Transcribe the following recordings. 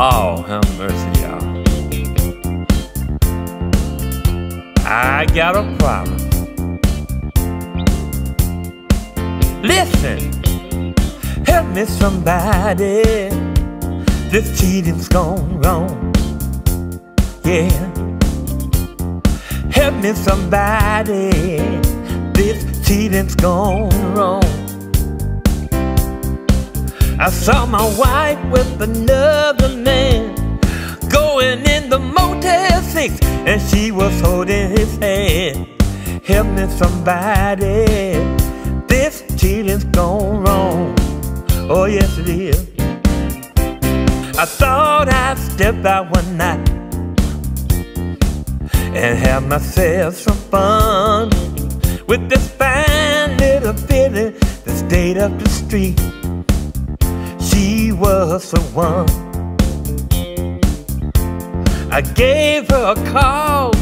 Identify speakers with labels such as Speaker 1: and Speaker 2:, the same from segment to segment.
Speaker 1: Oh, have mercy, y'all. I got a problem. Listen, help me somebody. This cheating's gone wrong. Yeah. Help me somebody. This cheating's gone wrong. I saw my wife with another man going in the Motel 6 and she was holding his hand. Help me somebody, this cheating's gone wrong. Oh yes it is. I thought I'd step out one night and have myself some fun with this fine little bitty that stayed up the street she was the one. I gave her a call.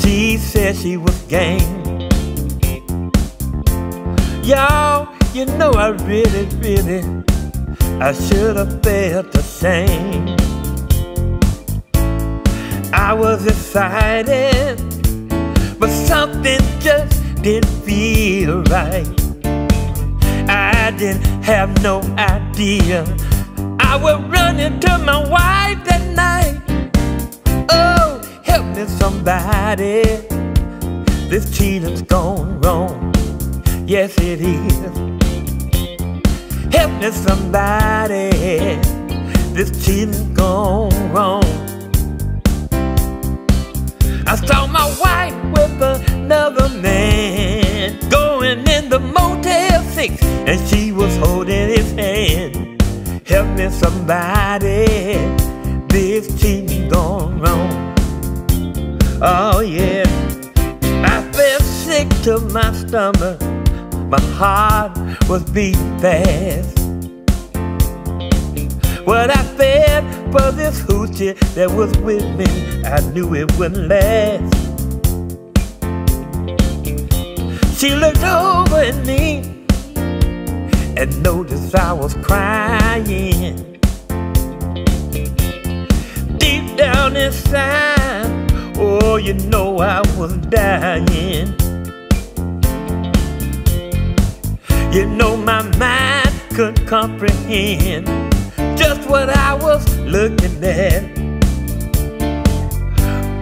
Speaker 1: She said she was game. Y'all, you know I really, really, I should have felt the same. I was excited, but something just didn't feel right. I didn't have no idea. I was running to my wife that night. Oh, help me somebody. This cheating's gone wrong. Yes, it is. Help me somebody. This cheating's gone wrong. I saw my wife with another man this cheating gone wrong. Oh yeah, I felt sick to my stomach, my heart was beating fast. What I fed for this hoochie that was with me, I knew it wouldn't last. She looked over at me and noticed I was crying. Deep down inside, oh, you know I was dying. You know my mind couldn't comprehend just what I was looking at.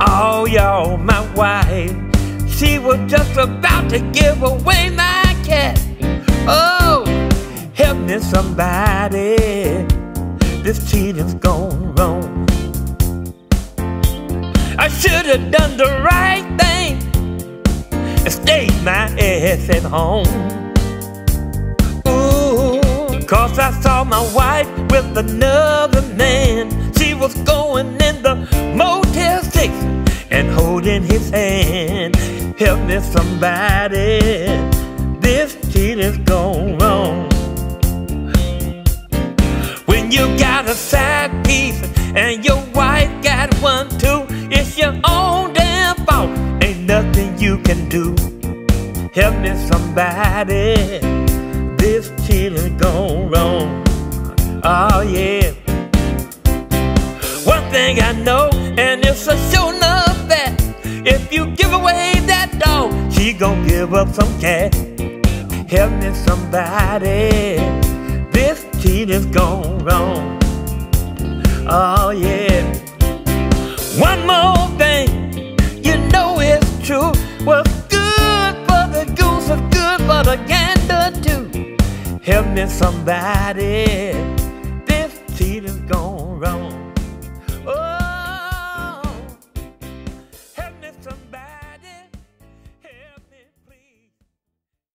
Speaker 1: Oh, y'all, my wife, she was just about to give away my cat. Oh, help me somebody, this cheating's gone wrong. Should have done the right thing and stayed my ass at home. Cause I saw my wife with another man. She was going in the Motel 6 and holding his hand. Help me somebody, this cheating's gone wrong. When you got a side piece and your your own damn fault. Ain't nothing you can do. Help me somebody this cheating gone wrong. Oh yeah. One thing I know, and it's a sure enough that if you give away that dog, she gon' give up some cat. Help me somebody, this cheating's gone wrong. Help me somebody, this cheating's gone wrong.